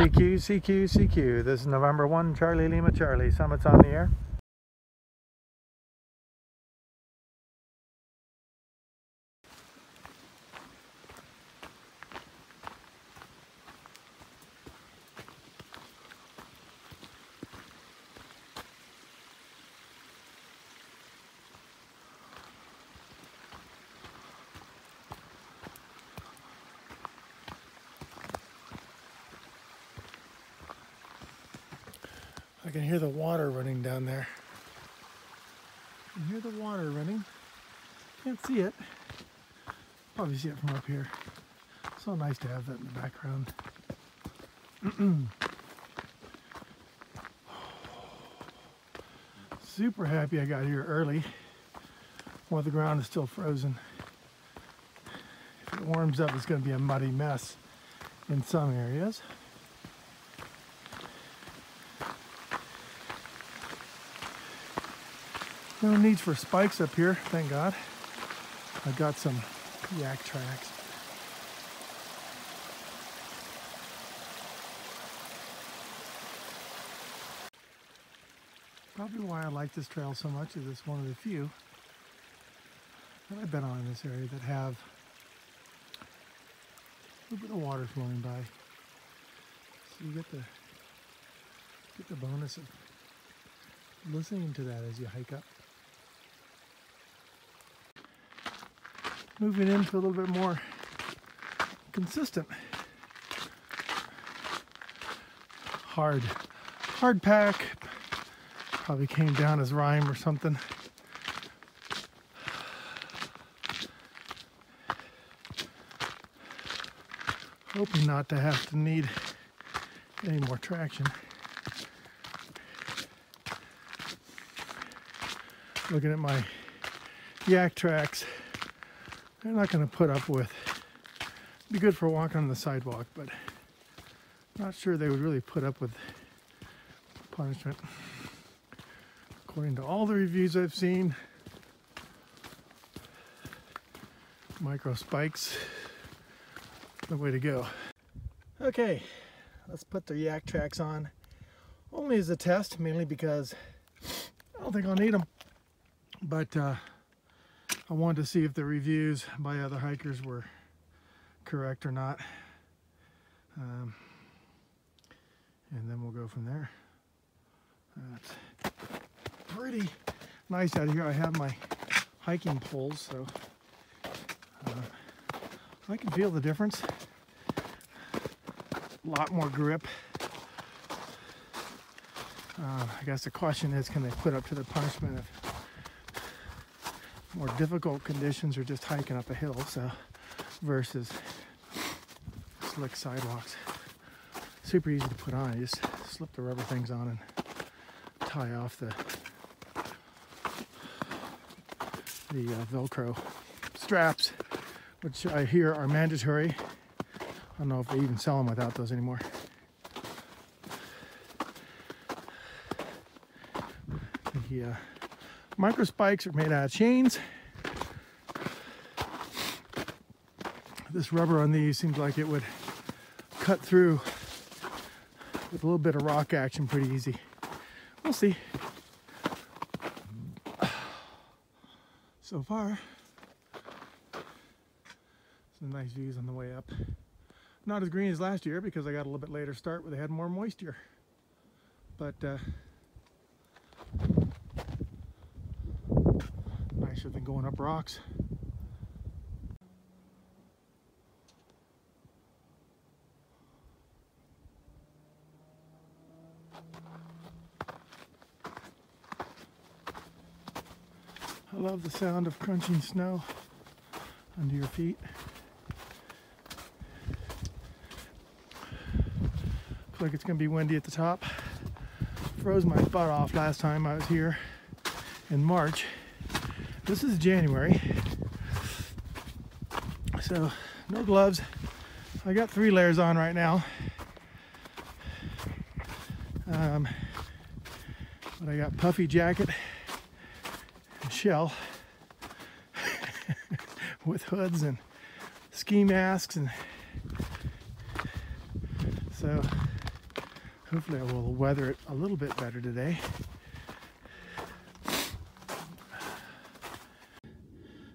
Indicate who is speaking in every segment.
Speaker 1: CQ, CQ, CQ. This is November 1, Charlie Lima Charlie. Summit's on the air. I can hear the water running down there. I can hear the water running. Can't see it. Probably see it from up here. So nice to have that in the background. Super happy I got here early while the ground is still frozen. If it warms up, it's going to be a muddy mess in some areas. No need for spikes up here, thank God. I got some Yaktrax. Probably why I like this trail so much is it's one of the few that I've been on in this area that have a little bit of water flowing by. So you get the get the bonus of listening to that as you hike up. Moving into a little bit more consistent. Hard, hard pack. Probably came down as rime or something. Hoping not to have to need any more traction. Looking at my Yaktrax. They're not going to put up with. Be good for walking on the sidewalk, but not sure they would really put up with punishment. According to all the reviews I've seen, micro spikes, the way to go. Okay, let's put the Yaktrax on. Only as a test, mainly because I don't think I'll need them. But uh, I wanted to see if the reviews by other hikers were correct or not. Um, and then we'll go from there. That's pretty nice out here. I have my hiking poles, so uh, I can feel the difference. A lot more grip. Uh, I guess the question is, can they put up to the punishment of more difficult conditions or just hiking up a hill so versus slick sidewalks. Super easy to put on you just slip the rubber things on and tie off the the uh, velcro straps which I hear are mandatory. I don't know if they even sell them without those anymore. The uh, Micro spikes are made out of chains. This rubber on these seems like it would cut through with a little bit of rock action pretty easy. We'll see. So far, some nice views on the way up. Not as green as last year because I got a little bit later start where they had more moisture. But uh, nicer than going up rocks. I love the sound of crunching snow under your feet. Looks like it's to be windy at the top. Froze my butt off last time I was here in March. This is January. So no gloves. I got three layers on right now. Um, but I got puffy jacket and shell with hoods and ski masks and so Hopefully I will weather it a little bit better today.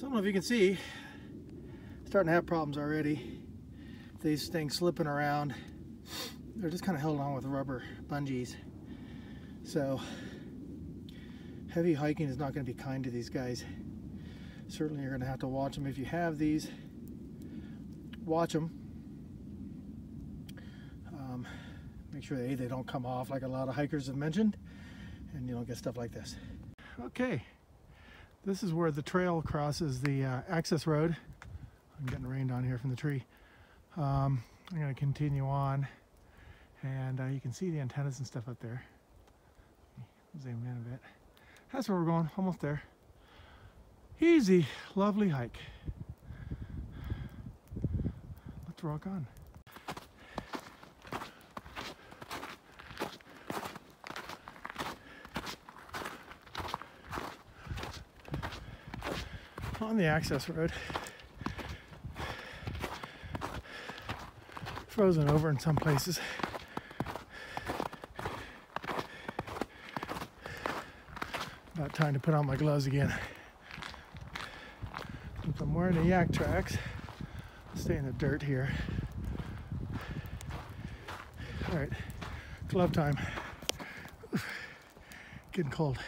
Speaker 1: So I don't know if you can see, starting to have problems already. These things slipping around. They're just kind of held on with rubber bungees. So heavy hiking is not going to be kind to these guys. Certainly you're going to have to watch them. If you have these, watch them. Um, make sure they, they don't come off like a lot of hikers have mentioned and you don't get stuff like this. Okay, this is where the trail crosses the uh, access road. I'm getting rained on here from the tree. Um, I'm going to continue on and uh, you can see the antennas and stuff up there. Zoom in a bit. That's where we're going, almost there. Easy, lovely hike. Let's rock on. On the access road. Frozen over in some places. About time to put on my gloves again. Since I'm wearing the Yaktrax, I'll stay in the dirt here. All right, glove time. Getting cold.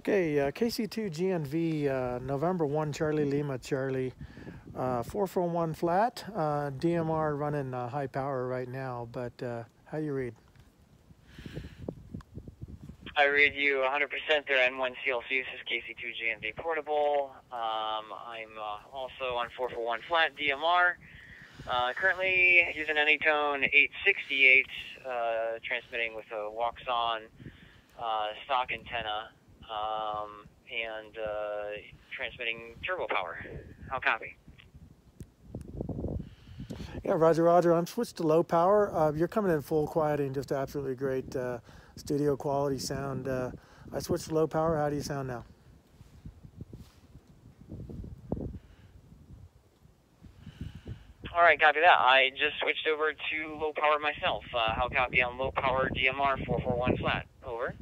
Speaker 1: Okay, uh, KC2 GNV, uh, November 1 Charlie Lima Charlie, uh, 441 flat, uh, DMR running uh, high power right now, but uh, how you read?
Speaker 2: I read you 100% there N1 CLC. This is KC2 GNV Portable. Um, I'm uh, also on 441 flat DMR. Currently using Anytone 868, uh, transmitting with a Wouxun uh, stock antenna um, and uh, transmitting turbo power. How copy?
Speaker 1: Yeah, Roger, Roger. I'm switched to low power. Uh, you're coming in full quieting, just absolutely great uh, studio quality sound. Uh, I switched to low power. How do you sound now?
Speaker 2: All right, copy that. I just switched over to low power myself. Uh, how copy on low power DMR 441 flat? Over.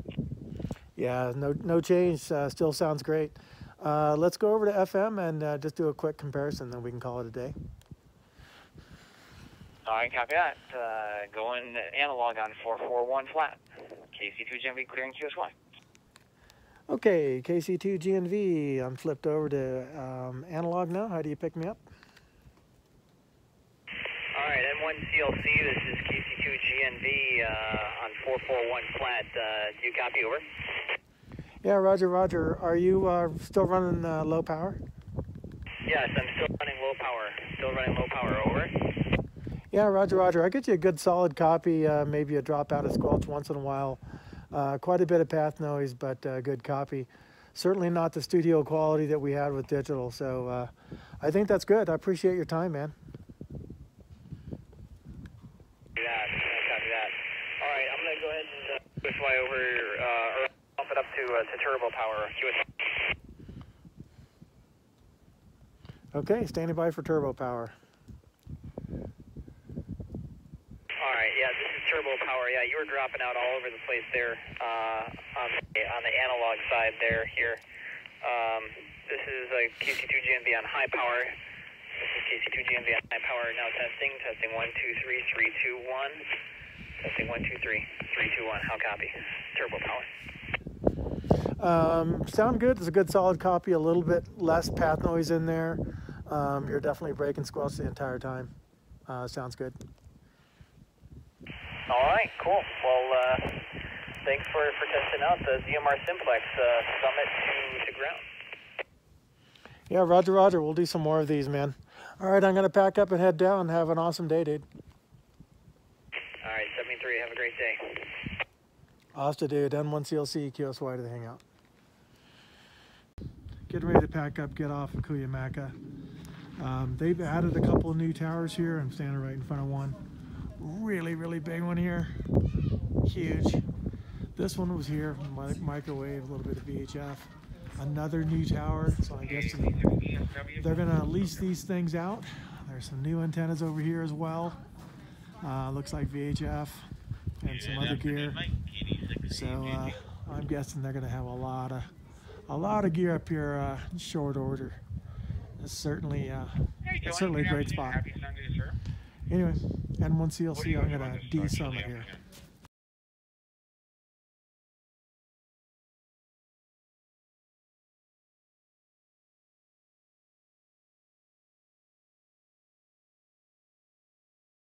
Speaker 1: Yeah, no, no change. Uh, still sounds great. Uh, let's go over to FM and uh, just do a quick comparison, then we can call it a day.
Speaker 2: All right, copy that. Uh, going analog on 441 flat. KC2 GNV clearing QSY.
Speaker 1: Okay, KC2 GNV. I'm flipped over to um, analog now. How do you pick me up?
Speaker 2: All right, N1 CLC. This is KC2 uh, on 441 flat. Uh, do you copy over?
Speaker 1: Yeah, Roger, Roger. Are you uh, still running uh, low power?
Speaker 2: Yes, I'm still running low power. Still running low power. Over.
Speaker 1: Yeah, Roger, Roger. I get you a good solid copy, uh, maybe a drop out of squelch once in a while. Uh, quite a bit of path noise, but uh, good copy. Certainly not the studio quality that we had with digital. So uh, I think that's good. I appreciate your time, man.
Speaker 2: Copy that. Copy that. All right, I'm going to go ahead and uh, switch fly over, uh, or bump it up to, uh, to turbo power.
Speaker 1: Okay, standing by for turbo power.
Speaker 2: All right, yeah, this is turbo power. Yeah, you were dropping out all over the place there uh, on the on the analog side there. Here, um, this is a KC2 GNV on high power. This is KC2 GNV on high power. Now testing, testing one two three three two one. Testing one two three three two one. How copy? Turbo power.
Speaker 1: Um, sound good. It's a good solid copy. A little bit less path noise in there. Um, you're definitely breaking squelch the entire time. Uh, sounds good.
Speaker 2: All right, cool. Well, uh, thanks for, for testing out the DMR Simplex uh, Summit to, to ground.
Speaker 1: Yeah, Roger, Roger. We'll do some more of these, man. All right, I'm going to pack up and head down. Have an awesome day, dude.
Speaker 2: All right, 73. Have a great day.
Speaker 1: Asta, dude. N1 CLC, QSY to the hangout. Getting ready to pack up, get off of Cuyamaca. Um, they've added a couple of new towers here. I'm standing right in front of one. Really, really big one here. Huge. This one was here, mi- microwave, a little bit of VHF. Another new tower, so I guess they're gonna lease these things out. There's some new antennas over here as well. Uh, looks like VHF and some other gear. So uh, I'm guessing they're going to have a lot of a lot of gear up here uh, in short order. It's certainly uh, it's certainly a great spot. Anyway, N1 CLC, I'm going to de-summit here.